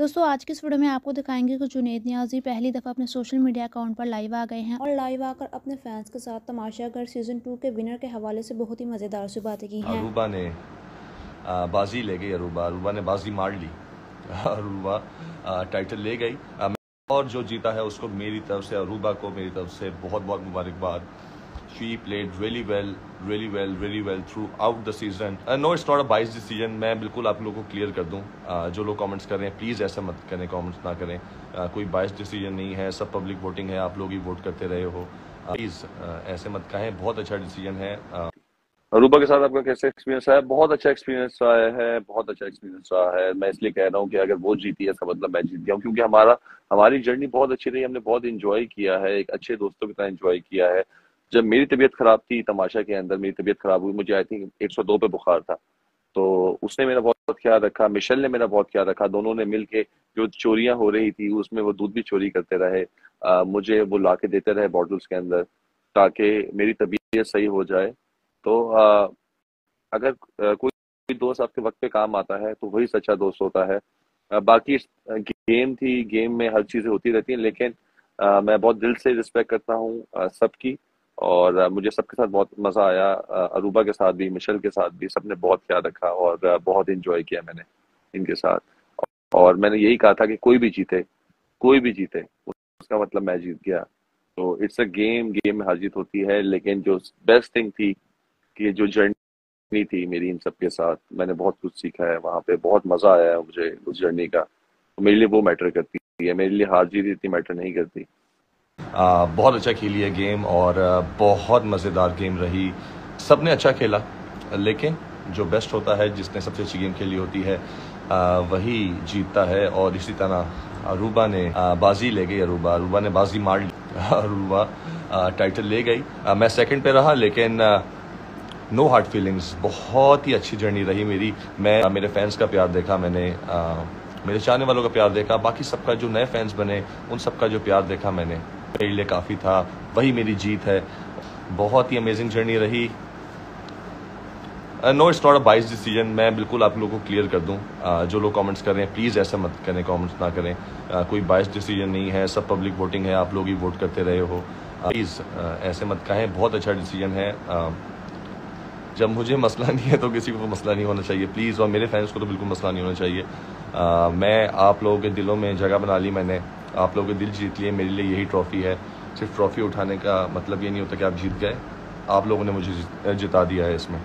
दोस्तों, आज की इस वीडियो में आपको दिखाएँगे कि जुनेद नियाजी पहली दफ़ा अपने सोशल मीडिया अकाउंट पर लाइव आ गए हैं और लाइव आकर अपने फैंस के साथ तमाशागर सीज़न टू के विनर के हवाले से बहुत ही मज़ेदार सी बातें की हैं। अरूबा ने बाजी ले गई अरूबा। अरूबा ने बाजी मार ली। अरूबा टाइटल ले गई। और जो जीता है उसको मेरी तरफ़ से, अरूबा को मेरी तरफ़ से बहुत बहुत मुबारकबाद। She played really well, really well, really well throughout the season. Uh, no, it's not a biased decision. मैं बिल्कुल आप लोगों को क्लियर कर दूँ। Uh, जो लोग कमेंट्स कर रहे हैं प्लीज़ ऐसा मत करें कमेंट्स ना करें। Uh, कोई बाइस डिसीज़न नहीं है सब पब्लिक वोटिंग है आप लोग ही वोट करते रहे हो। प्लीज़ uh, uh, ऐसे मत कहें बहुत अच्छा डिसीज़न है। Uh, अरूबा के साथ आपका कैसे एक्सपीरियंस है बहुत अच्छा एक्सपीरियंस रहा है बहुत अच्छा एक्सपीरियंस रहा है। मैं इसलिए कह रहा हूँ कि अगर वो जीती है इसका मतलब मैं जीत गया हूँ क्योंकि हमारा हमारी जर्नी बहुत अच्छी रही हमने बहुत इंजॉय किया है एक अच्छे दोस्तों की तरह इंजॉय किया है। जब मेरी तबीयत खराब थी तमाशा के अंदर मेरी तबीयत खराब हुई मुझे आई थिंक 102 पे बुखार था। तो उसने मेरा बहुत ख्याल रखा मिशेल ने मेरा बहुत ख्याल रखा दोनों ने मिल के जो चोरियाँ हो रही थी उसमें वो दूध भी चोरी करते रहे आ, मुझे वो ला के देते रहे बॉटल्स के अंदर ताकि मेरी तबीयत सही हो जाए। तो आ, अगर कोई दोस्त आपके वक्त पे काम आता है तो वही सच्चा दोस्त होता है। आ, बाकी गेम थी गेम में हर चीज़ें होती रहती हैं लेकिन आ, मैं बहुत दिल से रिस्पेक्ट करता हूँ सबकी। और मुझे सबके साथ बहुत मज़ा आया। अरूबा के साथ भी, मिशेल के साथ भी सबने बहुत ख्याल रखा और बहुत इंजॉय किया मैंने इनके साथ। और मैंने यही कहा था कि कोई भी जीते, कोई भी जीते, उसका मतलब मैं जीत गया। तो इट्स अ गेम गेम में हार जीत होती है, लेकिन जो बेस्ट थिंग थी कि जो जर्नी थी मेरी इन सब के साथ, मैंने बहुत कुछ सीखा है वहाँ पे, बहुत मज़ा आया है मुझे उस जर्नी का। तो मेरे लिए वो मैटर करती है, मेरे लिए हार जीत इतनी मैटर नहीं करती। बहुत अच्छा खेली है गेम और बहुत मज़ेदार गेम रही। सबने अच्छा खेला, लेकिन जो बेस्ट होता है, जिसने सबसे अच्छी गेम खेली होती है वही जीतता है और इसी तरह अरूबा ने बाजी ले गई अरूबा। अरूबा ने बाजी मार ली। अरूबा टाइटल ले गई। मैं सेकंड पे रहा, लेकिन नो हार्ड फीलिंग्स बहुत ही अच्छी जर्नी रही मेरी। मैं मेरे फैंस का प्यार देखा मैंने मेरे चाहने वालों का प्यार देखा। बाकी सबका जो नए फैंस बने, उन सबका जो प्यार देखा मैंने। मेरे लिए काफ़ी था। वही मेरी जीत है। बहुत ही अमेजिंग जर्नी रही। No it's not a bias decision मैं बिल्कुल आप लोगों को क्लियर कर दूँ। Uh, जो लोग कमेंट्स कर रहे हैं प्लीज़ ऐसा मत करें कमेंट्स ना करें। Uh, कोई बाइस डिसीज़न नहीं है। सब पब्लिक वोटिंग है। आप लोग ही वोट करते रहे हो। प्लीज़ uh, ऐसे मत कहें। बहुत अच्छा डिसीज़न है। जब मुझे मसला नहीं है तो किसी को मसला नहीं होना चाहिए। प्लीज़ और मेरे फैंस को तो बिल्कुल मसला नहीं होना चाहिए। आ, मैं आप लोगों के दिलों में जगह बना ली मैंने। आप लोगों के दिल जीत लिए, मेरे लिए यही ट्रॉफ़ी है। सिर्फ़ ट्रॉफ़ी उठाने का मतलब ये नहीं होता कि आप जीत गए। आप लोगों ने मुझे जिता दिया है इसमें।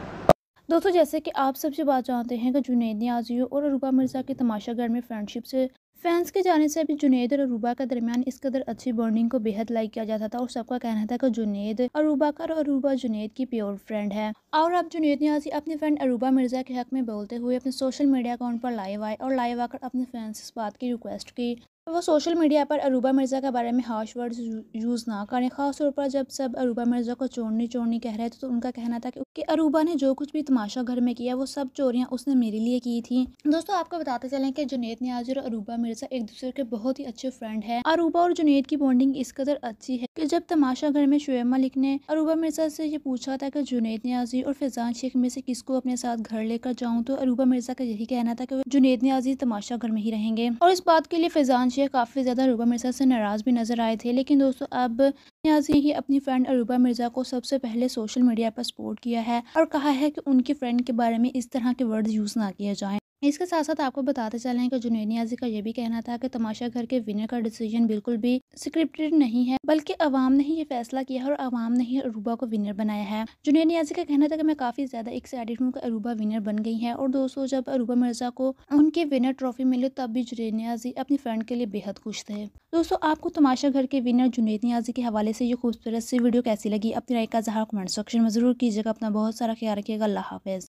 दोस्तों, जैसे कि आप सबसे बात जानते हैं कि जुनेद नियाजी और अरूबा मिर्ज़ा की तमाशागर में फ्रेंडशिप से फैंस के जाने से अभी जुनेद और अरूबा के दरमियान इस कदर अच्छी बॉन्डिंग को बेहद लाइक किया जाता था और सबका कहना था कि जुनेद अरूबा का और अरूबा जुनेद की प्योर फ्रेंड है। और अब जुनेद नियाजी अपने फ्रेंड अरूबा मिर्ज़ा के हक में बोलते हुए अपने सोशल मीडिया अकाउंट पर लाइव आए और लाइव आकर अपने फैंस इस बात की रिक्वेस्ट की। वो सोशल मीडिया पर अरूबा मिर्ज़ा के बारे में हार्श वर्ड्स यूज़ ना करें। ख़ास तौर पर जब सब अरूबा मिर्ज़ा को चोरनी चोरनी कह रहे थे तो उनका कहना था कि अरूबा ने जो कुछ भी तमाशा घर में किया, वो सब चोरियाँ उसने मेरे लिए की थी। दोस्तों, आपको बताते चलें कि जुनेद न्याज और अरूबा मिर्ज़ा एक दूसरे के बहुत ही अच्छे फ्रेंड है। अरूबा और जुनेद की बॉन्डिंग इस कदर अच्छी है कि जब तमाशा घर में शुएब मलिक ने अरूबा मिर्ज़ा से ये पूछा था कि जुनेद न्याजी और फैजान शेख में से किसको अपने साथ घर लेकर जाऊँ तो अरूबा मिर्ज़ा का यही कहना था कि जुनेद न्याजी तमाशा घर में ही रहेंगे। और इस बात के लिए फैजान शेख काफ़ी ज़्यादा रूबा मिर्ज़ा से नाराज़ भी नज़र आए थे। लेकिन दोस्तों, अब न्याजी ही अपनी फ्रेंड अरूबा मिर्ज़ा को सबसे पहले सोशल मीडिया पर सपोर्ट किया है और कहा है कि उनकी फ्रेंड के बारे में इस तरह के वर्ड यूज़ ना किए जाएँ। इसके साथ साथ आपको बताते चलें कि जुनैद नियाजी का ये भी कहना था कि तमाशा घर के विनर का डिसीज़न बिल्कुल भी स्क्रिप्टेड नहीं है, बल्कि अवाम ने ही ये फैसला किया है और अवाम ने ही अरूबा को विनर बनाया है। जुनैद नियाजी का कहना था कि मैं काफ़ी ज़्यादा एक्साइटेड हूँ कि अरूबा विनर बन गई है और दोस्तों, जब अरूबा मिर्ज़ा को उनके विनर ट्रॉफी मिले, तब भी जुनैद नियाजी अपनी फ्रेंड के लिए बेहद खुश थे। दोस्तों, आपको तमाशा घर के विनर जुनैद नियाजी के हवाले से ये खूबसूरत सी वीडियो कैसी लगी? अपनी राय का जहाँ कमेंट सेक्शन में ज़रूर कीजिएगा। अपना बहुत सारा ख्याल रखिएगा। अल्लाह हाफिज़।